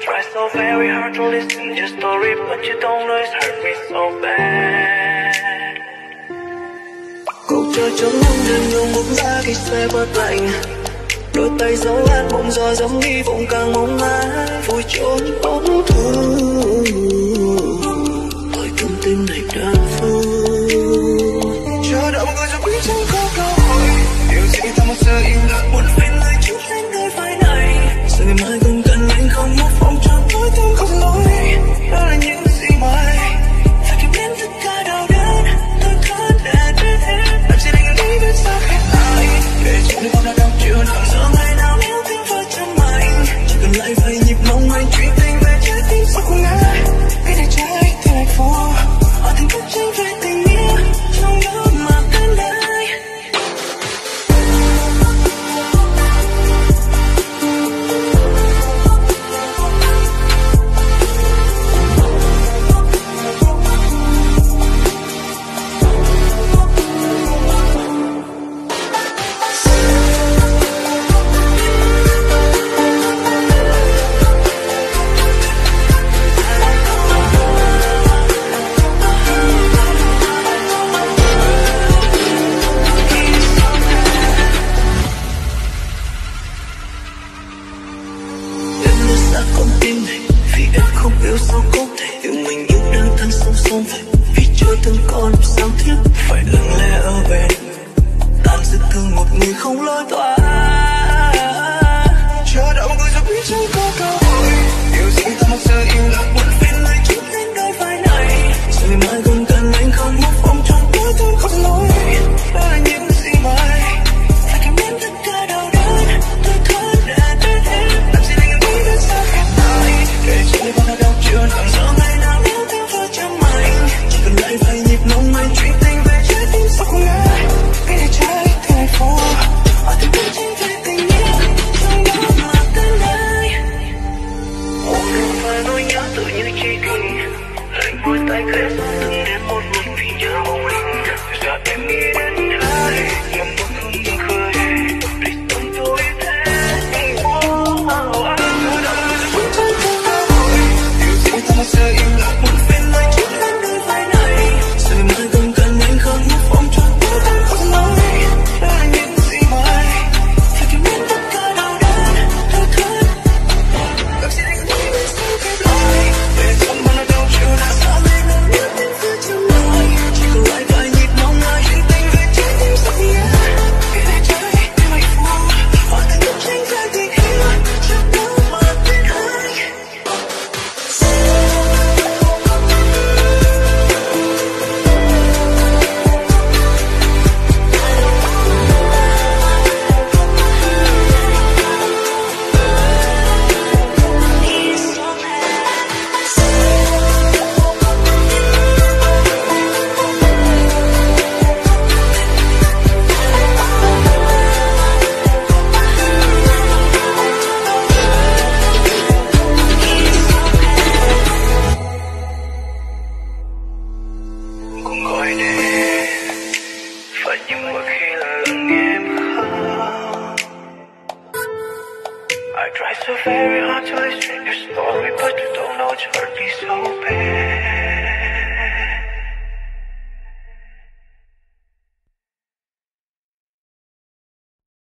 Try so very hard to listen to your story, but you don't know hurt me so bad. Câu chơi trong không đêm nhung bỗng ra khi xe bớt lạnh Đôi tay gió lát bỗng gió giống đi vùng càng mong mái Vui trốn bóng thu Tôi cầm tim này đang biết ra con tim này? Vì em không yêu sao có thể yêu mình yêu đang thân song song vậy? Vì chưa từng con sao thiết? Phải lặng lẽ food Chris. so very hard to explain your story, but you don't know it's hurt me so